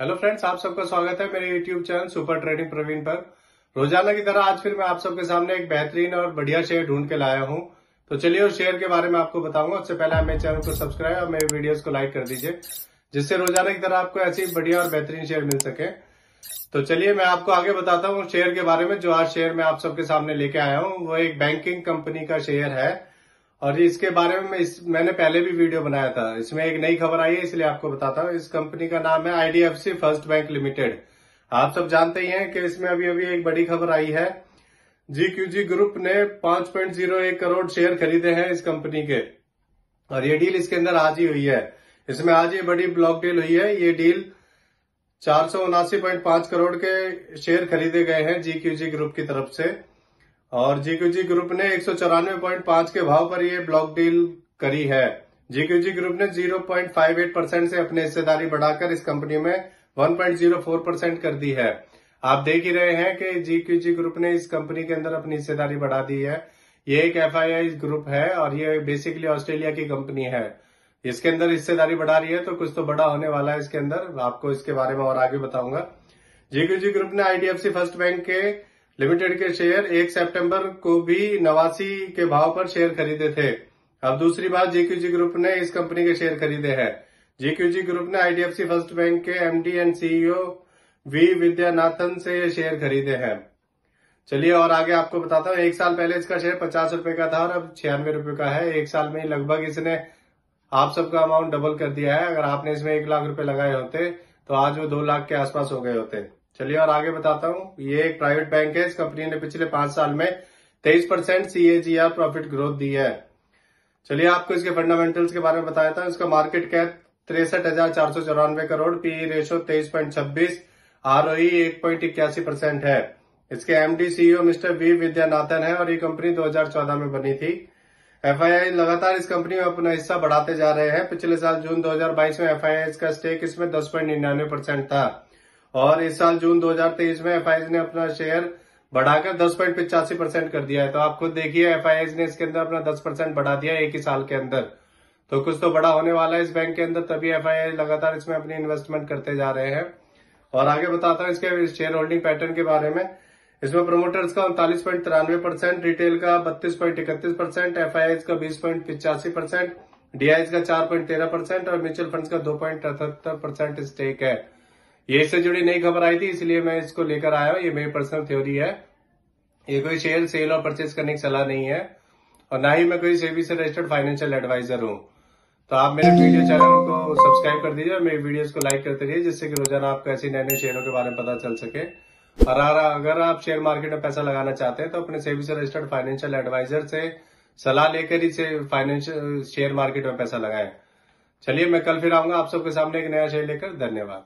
Hello friends, आप सबका स्वागत है मेरे YouTube channel super trading Praveen पर। रोज़ाना की तरह आज फिर मैं आप सबके सामने एक बेहतरीन और बढ़िया शेयर ढूंढ के लाया हूँ। तो चलिए उस शेयर के बारे में आपको बताऊँगा। उससे पहले आप मेरे चैनल को सब्सक्राइब और मेरे वीडियोस को लाइक कर दीजिए, जिससे रोज़ाना की तरह आपको ऐसी बढ़िया और बेहतरीन शेयर मिल सके। तो चलिए मैं आपको आगे बताता हूँ शेयर के बारे में, जो आज शेयर मैं आप सबके सामने लेके आया हूँ। वो एक बैंकिंग कंपनी का शेयर है। और इसके बारे में इस, मैंने पहले भी वीडियो बनाया था। इसमें एक नई खबर आई है इसलिए आपको बताता हूँ। इस कंपनी का नाम है आईडीएफसी फ़र्स्ट बैंक लिमिटेड आप सब जानते ही हैं कि इसमें अभी अभी एक बड़ी खबर आई है। जीक्यूजी ग्रुप ने 5.01 करोड़ शेयर खरीदे हैं इस कंपनी के। और ये डील इसके अंदर आज ही हुई है। इसमें आज ये बड़ी ब्लॉक डील हुई है। ये डील चार करोड़ के शेयर खरीदे गए हैं जीक्यूजी ग्रुप की तरफ़ से। और जीक्यूजी ग्रुप ने एक के भाव पर ये ब्लॉक डील करी है। जीक्यूजी ग्रुप ने 0.58 परसेंट से अपनी हिस्सेदारी बढ़ाकर इस कंपनी में 1.04 परसेंट कर दी है। आप देख ही रहे हैं कि जीक्यूजी ग्रुप ने इस कंपनी के अंदर अपनी हिस्सेदारी बढ़ा दी है। ये एक एफआईआई ग्रुप है और ये बेसिकली ऑस्ट्रेलिया की कंपनी है। इसके अंदर हिस्सेदारी बढ़ा रही है तो कुछ तो बड़ा होने वाला है इसके अंदर। आपको इसके बारे में और आगे बताऊँगा। जीक्यूजी ग्रुप ने आईडीएफसी फ़र्स्ट बैंक के लिमिटेड के शेयर एक सितंबर को भी नवासी के भाव पर शेयर खरीदे थे। अब दूसरी बात जेक्यूजी ग्रुप ने इस कंपनी के शेयर खरीदे हैं। जेक्यूजी ग्रुप ने आईडीएफसी फ़र्स्ट बैंक के MD and CEO V Vidyanathan से शेयर खरीदे हैं। चलिए और आगे आपको बताता हूँ, एक साल पहले इसका शेयर पचास रुपए का था और अब छियानवे रुपए का है। एक साल में लगभग इसने आप सबका अमाउंट डबल कर दिया है। अगर आपने इसमें एक लाख रुपए लगाए होते तो आज वो दो लाख के आसपास हो गए होते। चलिए और आगे बताता हूँ। ये एक प्राइवेट बैंक है। इस कंपनी ने पिछले पाँच साल में तेईस परसेंट सीएजीआर प्रॉफिट ग्रोथ दी है। चलिए आपको इसके फंडामेंटल्स के बारे में बताया था। इसका मार्केट कैप तिरसठ हज़ार चार सौ चौरानवे करोड़ पी रेशो तेईस पॉइंट छब्बीस आर ओ एक पॉइंट इक्यासी परसेंट है। इसके MD CEO mister V Vidyanathan है और ये कंपनी 2014 में बनी थी। एफआईआई लगातार इस कंपनी में अपना हिस्सा बढ़ाते जा रहे हैं। पिछले साल जून 2022 में एफआईआई का स्टेक इसमें दस पॉइंट निन्यानवे परसेंट था। और इस साल जून 2023 में एफ़ ने अपना शेयर बढ़ाकर दस पॉइंट पिचासी परसेंट कर दिया है। तो आप खुद देखिए एफ़ ने इसके अंदर अपना दस परसेंट बढ़ा दिया एक ही साल के अंदर। तो कुछ तो बड़ा होने वाला है इस बैंक के अंदर, तभी एफ़ लगातार इसमें अपनी इन्वेस्टमेंट करते जा रहे हैं। और आगे बताता हूँ इसके शेयर होल्डिंग पैटर्न के बारे में। इसमें प्रोमोटर्स का उनतालीस पॉइंट तिरानवे परसेंट रिटेल का बत्तीस पॉइंट इकतीस परसेंट का बीस पॉइंट पिचासी परसेंट डीआईएस का चार पॉइंट तेरह परसेंट और म्यूचुअल फंड्स का दो पॉइंट अठहत्तर परसेंट स्टेक है। ये इससे जुड़ी नई खबर आई थी, इसलिए मैं इसको लेकर आया हूँ। ये मेरी पर्सनल थ्योरी है। ये कोई शेयर सेल और परचेज करने की सलाह नहीं है। और ना ही मैं कोई सेबी से रजिस्टर्ड फाइनेंशियल एडवाइजर हूँ। तो आप मेरे वीडियो चैनल को सब्सक्राइब कर दीजिए और मेरे वीडियोस को लाइक करते रहिए, जिससे कि रोज़ाना आपको ऐसे नए नए शेयरों के बारे में पता चल सके। और अगर आप शेयर मार्केट में पैसा लगाना चाहते हैं तो अपने सेबी से रजिस्टर्ड फाइनेंशियल एडवाइजर से सलाह लेकर ही से फाइनेंशियल शेयर मार्केट में पैसा लगाएँ। चलिए, मैं कल फिर आऊँगा। आप सबके सामने एक नया शेयर लेकर। धन्यवाद।